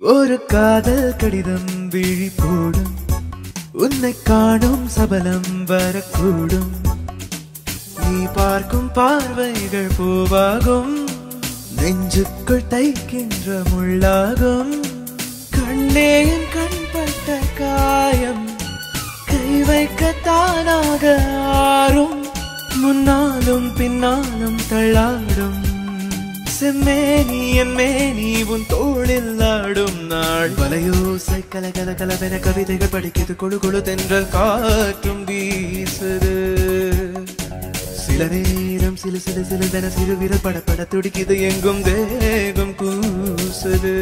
ஒரு காதல் கடிதம் விழி போடும் உன்னை காணும் சபலம் வரக்கூடும். நீ பார்க்கும் பார்வைகள் பூவாகும். நெஞ்சுக்குள் தைக்கின்ற முள்ளாகும். கண்ணே கண்பட்ட காயம். கை வைக்க தானாக ஆறும். முன்னாலும் பின்னாலும் தள்ளாடும். செம்மேனி என் மேனி உன் தோளில் ஆடும் நாள். வலையோசை கல கல கலவென கவிதைகள் படிக்கிறது கொழு கொழு தென்றல் காற்றும் வீசுது. சில நேரம் சிலு சிலு சிலுவென சிறு விரல் பட பட துடிக்குது எங்கும் தேகம் கூசுது.